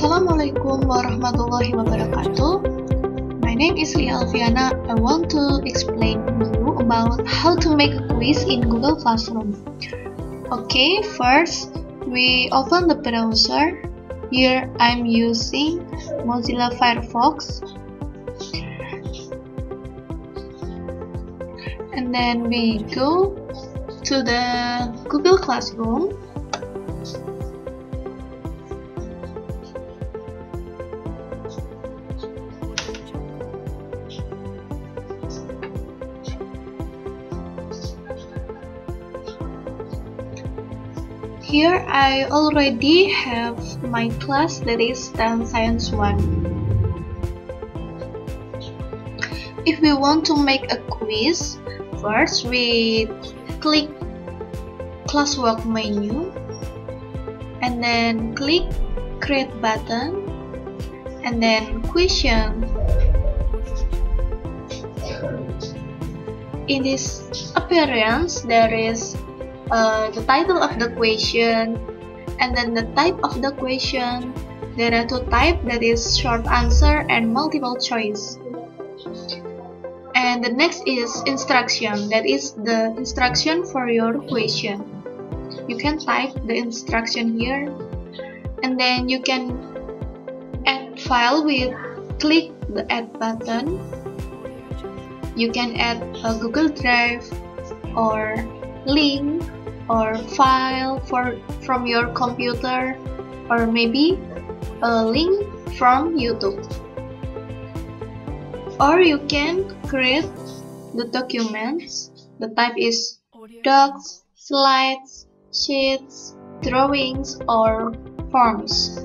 Assalamualaikum warahmatullahi wabarakatuh. My name is Lia Alfiana. I want to explain to you about how to make a quiz in Google Classroom. Okay, first we open the browser. Here I'm using Mozilla Firefox. And then we go to the Google Classroom. Here I already have my class that is STEM Science 1. If we want to make a quiz, first we click classwork menu and then click create button and then question in this appearance there is uh, the title of the question and then the type of the question there are two types that is short answer and multiple choice. And the next is instruction that is the instruction for your question. You can type the instruction here and then you can add file with click the add button. You can add a Google Drive or link or file for from your computer or maybe a link from YouTube. Or you can create the documents. The type is docs slides sheets drawings or forms.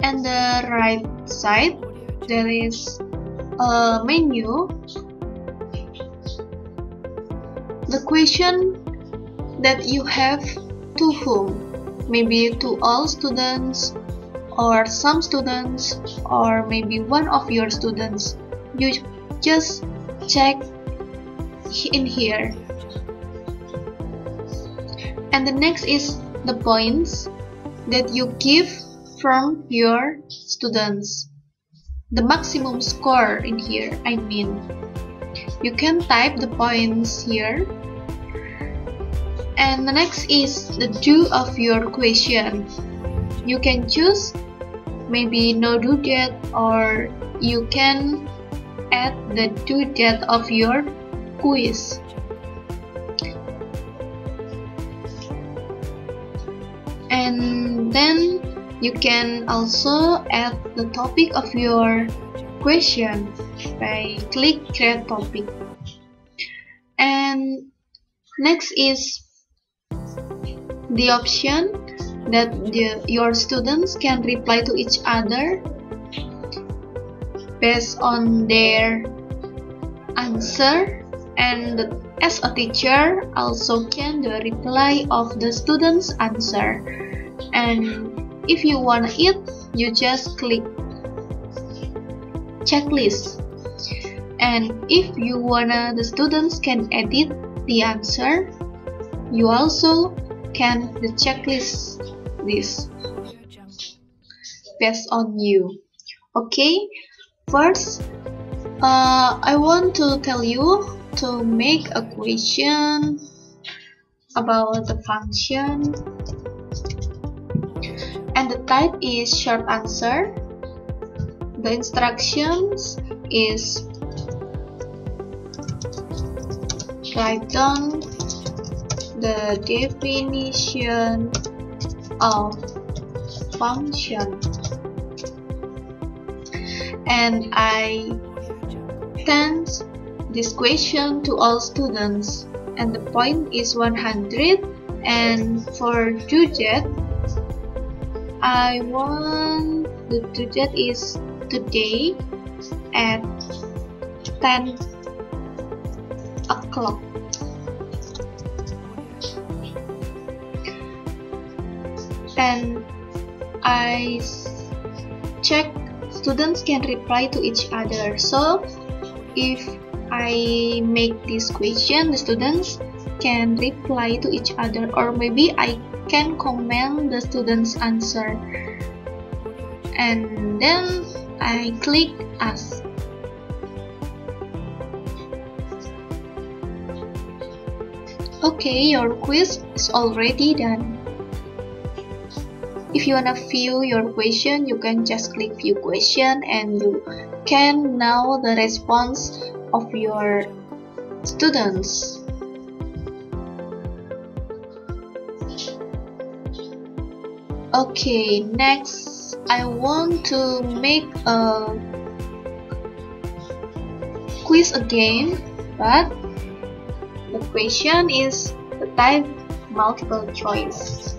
And the right side there is a menu the question that you have to whom? Maybe to all students or some students or maybe one of your students. You just check in here. And the next is the points that you give from your students. The maximum score in here I mean you can type the points here. And the next is the due of your question. You can choose maybe no due date or you can add the due date of your quiz. And then you can also add the topic of your question by click create topic. And next is the option that the, your students can reply to each other based on their answer. And as a teacher also can the reply of the students answer. And if you want it you just click checklist and if you wanna the students can edit the answer you also can the checklist this based on you. Okay? First uh, I want to tell you to make a question about the function. And the type is short answer. The instructions is write down the definition of function. And I send this question to all students. And the point is 100 and for date I want the due is today at 10 o'clock and I check students can reply to each other. So if I make this question the students can reply to each other or maybe I can comment the students answer. And then I click ask okay your quiz is already done. If you wanna view your question you can just click view question and you can know the response of your students. Okay next I want to make a quiz again but the question is the type multiple choice.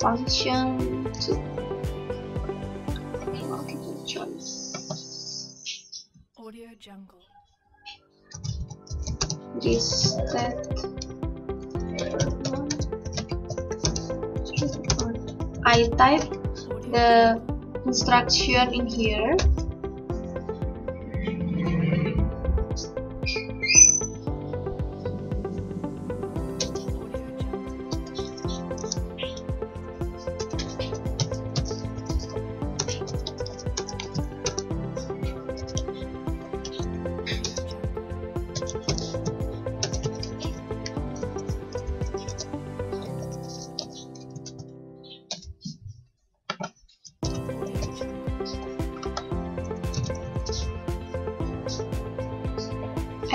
Function to multiple choice. Audio Jungle. this that I type the instruction in here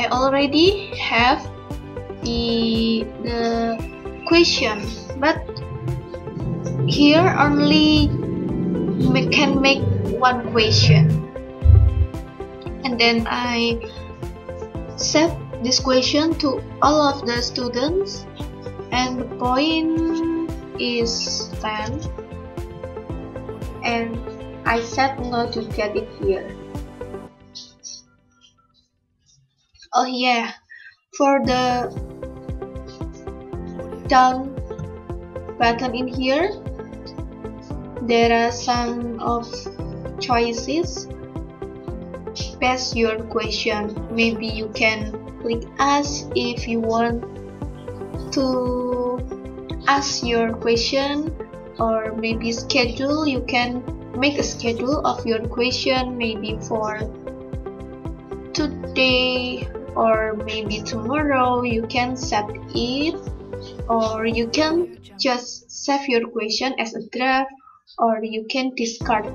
I already have the the question but here only can make one question. And then I set this question to all of the students and the point is 10 and I set no to get it here oh yeah. For the down button in here there are some of choices. Pass your question. Maybe you can click ask if you want to ask your question or maybe schedule. You can make a schedule of your question maybe for today or maybe tomorrow you can set it or you can just save your question as a draft or you can discard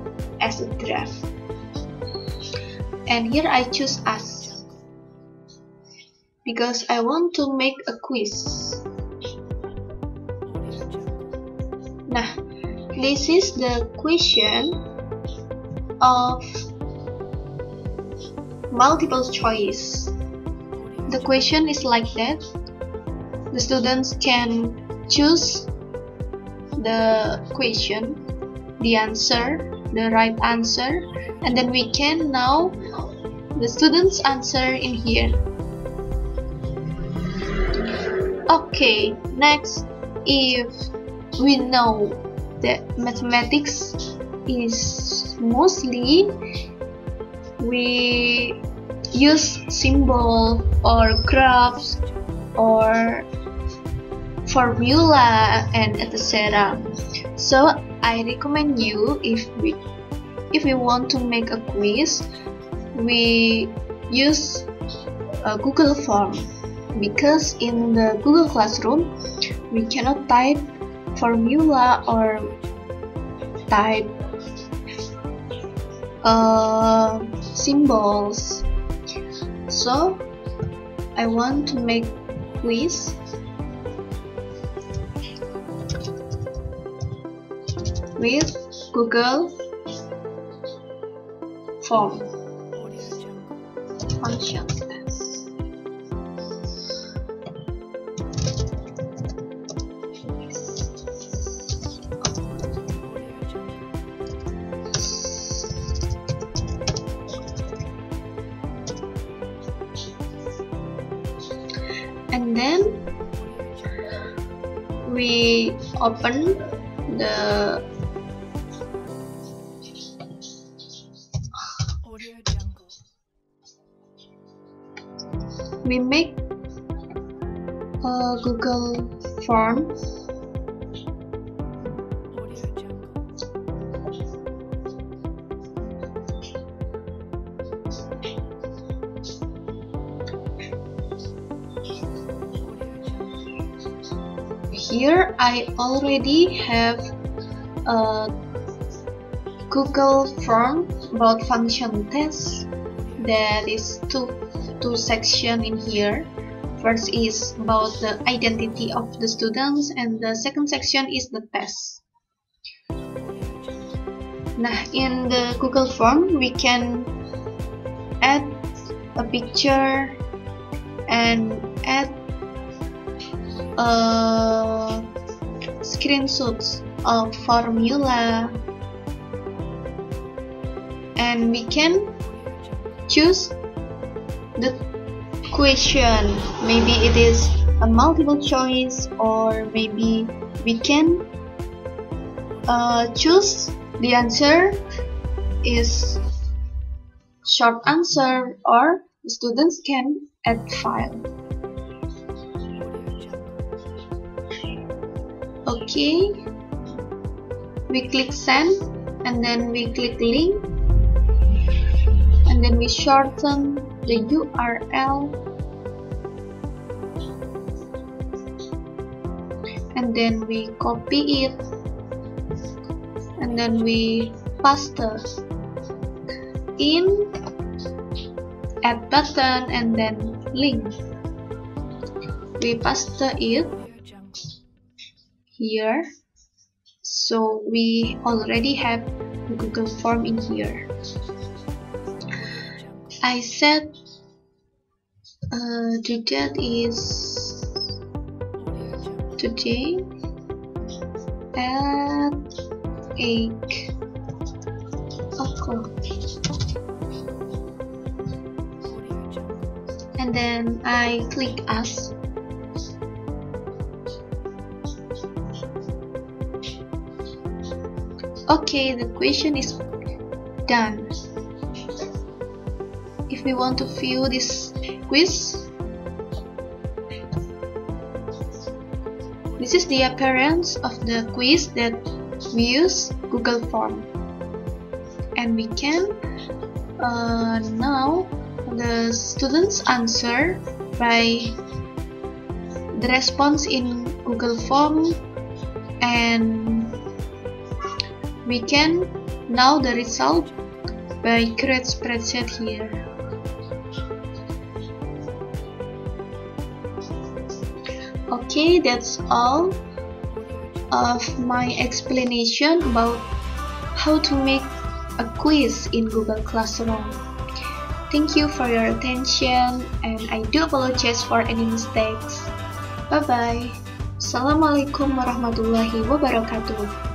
as a draft. And here I choose ask because I want to make a quiz. Nah this is the question of multiple choice the question is like that. The students can choose the question the answer the right answer and then we can now the students answer in here. Okay next if we know that mathematics is mostly we use symbol or graphs or formula and etc so i recommend you if we if we want to make a quiz we use a google form. Because in the google classroom we cannot type formula or type uh, symbols so I want to make quiz. With Google form. Function we open the Audio Jungle. we make uh, Google Form here I already have a Google form about function test. There is two two section in here. First is about the identity of the students and the second section is the test. Nah in the Google form we can add a picture and add uh, screenshots of formula. And we can choose the question. Maybe it is a multiple choice or maybe we can uh, choose the answer is short answer or students can add file okay we click send and then we click link. And then we shorten the URL and then we copy it. And then we paste in add button and then link. We paste it here. So we already have Google form in here. I said uh, the date is today at 8 o'clock. And then I click ask Okay, the question is done. If we want to view this quiz, this is the appearance of the quiz that we use Google Form. And we can uh, now the students answer by the response in Google Form and we can now the result by create spreadsheet here. Okay, that's all of my explanation about how to make a quiz in Google Classroom. Thank you for your attention and I do apologize for any mistakes. Bye bye. Assalamualaikum warahmatullahi wabarakatuh.